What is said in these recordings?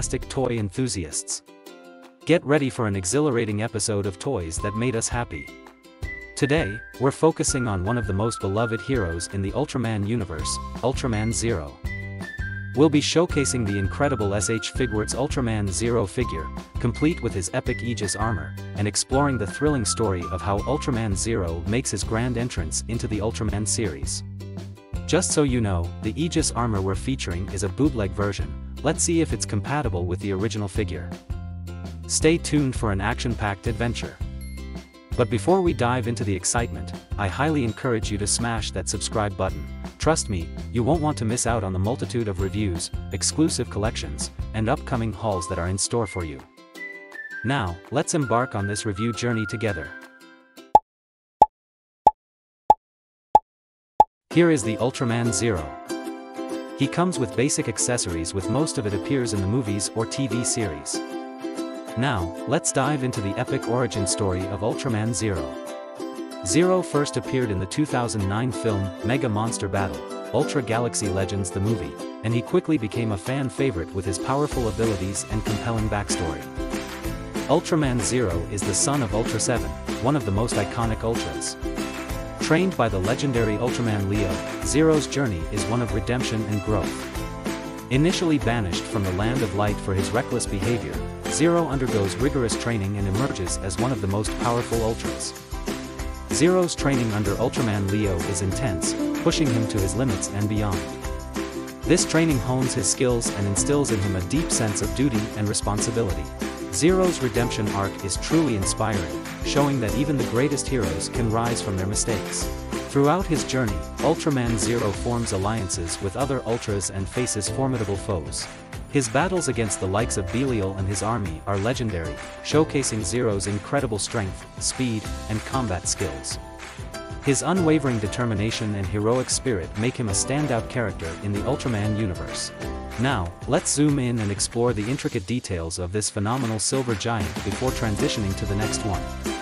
fantastic toy enthusiasts. Get ready for an exhilarating episode of Toys That Made Us Happy. Today, we're focusing on one of the most beloved heroes in the Ultraman universe, Ultraman Zero. We'll be showcasing the incredible SH Figuarts Ultraman Zero figure, complete with his epic Aegis armor, and exploring the thrilling story of how Ultraman Zero makes his grand entrance into the Ultraman series. Just so you know, the Aegis armor we're featuring is a bootleg version, let's see if it's compatible with the original figure. Stay tuned for an action-packed adventure. But before we dive into the excitement, I highly encourage you to smash that subscribe button. Trust me, you won't want to miss out on the multitude of reviews, exclusive collections, and upcoming hauls that are in store for you. Now, let's embark on this review journey together. Here is the Ultraman Zero. He comes with basic accessories with most of it appears in the movies or TV series. Now, let's dive into the epic origin story of Ultraman Zero. Zero first appeared in the 2009 film, Mega Monster Battle, Ultra Galaxy Legends the movie, and he quickly became a fan favorite with his powerful abilities and compelling backstory. Ultraman Zero is the son of Ultra 7, one of the most iconic Ultras. Trained by the legendary Ultraman Leo, Zero's journey is one of redemption and growth. Initially banished from the Land of Light for his reckless behavior, Zero undergoes rigorous training and emerges as one of the most powerful Ultras. Zero's training under Ultraman Leo is intense, pushing him to his limits and beyond. This training hones his skills and instills in him a deep sense of duty and responsibility. Zero's redemption arc is truly inspiring, showing that even the greatest heroes can rise from their mistakes. Throughout his journey, Ultraman Zero forms alliances with other Ultras and faces formidable foes. His battles against the likes of Belial and his army are legendary, showcasing Zero's incredible strength, speed, and combat skills. His unwavering determination and heroic spirit make him a standout character in the Ultraman universe. Now, let's zoom in and explore the intricate details of this phenomenal silver giant before transitioning to the next one.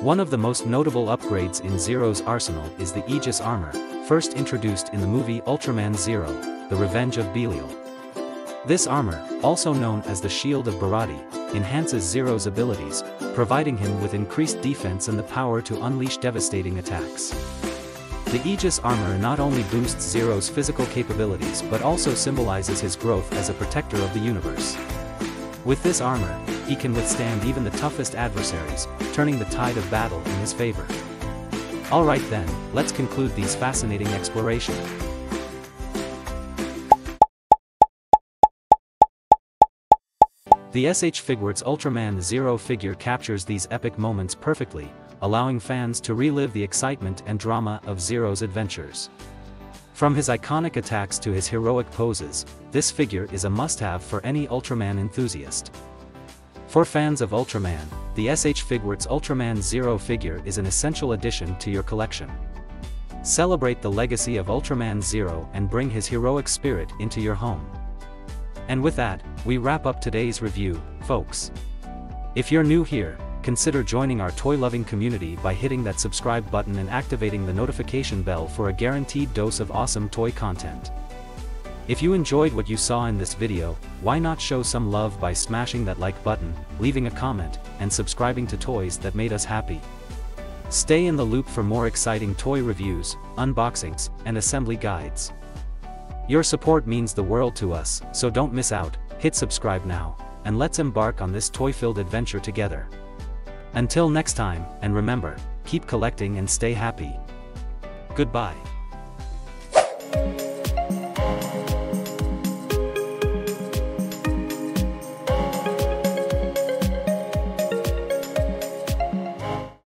One of the most notable upgrades in Zero's arsenal is the Aegis armor, first introduced in the movie Ultraman Zero, The Revenge of Belial. This armor, also known as the Shield of Baraji, enhances Zero's abilities, providing him with increased defense and the power to unleash devastating attacks. The Aegis armor not only boosts Zero's physical capabilities but also symbolizes his growth as a protector of the universe. With this armor, he can withstand even the toughest adversaries, turning the tide of battle in his favor. Alright then, let's conclude these fascinating exploration. The SH Figuarts Ultraman Zero figure captures these epic moments perfectly, allowing fans to relive the excitement and drama of Zero's adventures. From his iconic attacks to his heroic poses, this figure is a must-have for any Ultraman enthusiast. For fans of Ultraman, the SH Figuarts Ultraman Zero figure is an essential addition to your collection. Celebrate the legacy of Ultraman Zero and bring his heroic spirit into your home. And with that, we wrap up today's review, folks. If you're new here, consider joining our toy-loving community by hitting that subscribe button and activating the notification bell for a guaranteed dose of awesome toy content. If you enjoyed what you saw in this video, why not show some love by smashing that like button, leaving a comment, and subscribing to Toys That Made Us Happy. Stay in the loop for more exciting toy reviews, unboxings, and assembly guides. Your support means the world to us, so don't miss out, hit subscribe now, and let's embark on this toy-filled adventure together. Until next time, and remember, keep collecting and stay happy. Goodbye.